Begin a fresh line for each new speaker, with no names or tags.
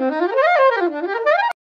¡Gracias!